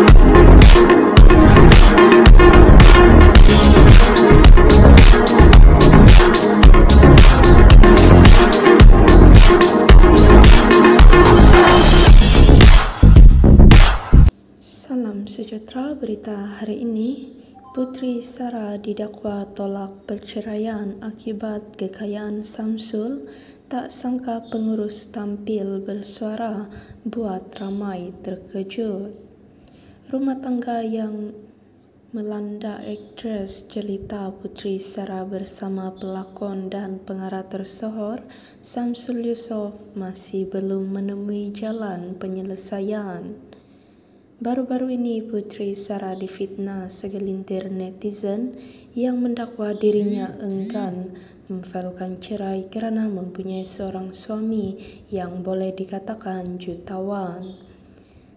Salam sejahtera berita hari ini. Putri Sarah didakwa tolak perceraian akibat kekayaan Samsul. Tak sangka pengurus tampil bersuara buat ramai terkejut. Rumah tangga yang melanda aktris jelita Putri Sarah bersama pelakon dan pengarah tersohor Samsul Yusof masih belum menemui jalan penyelesaian. Baru-baru ini Putri Sarah difitnah segelintir netizen yang mendakwa dirinya enggan memfailkan cerai kerana mempunyai seorang suami yang boleh dikatakan jutawan.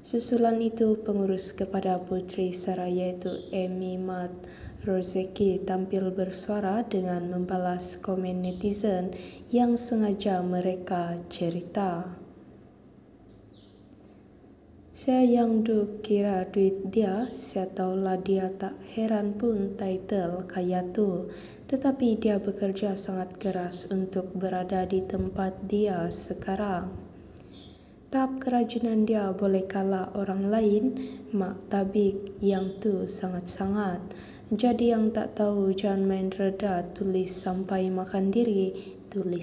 Susulan itu, pengurus kepada Putri Sarah iaitu Amy Mat Rozeki tampil bersuara dengan membalas komen netizen yang sengaja mereka cerita. Saya yang du kira duit dia, saya tahulah dia tak heran pun title kaya tu. Tetapi dia bekerja sangat keras untuk berada di tempat dia sekarang. Tahap kerajinan dia boleh kalah orang lain, mak tabik yang tu sangat-sangat. Jadi yang tak tahu jangan main reda tulis sampai makan diri, tulis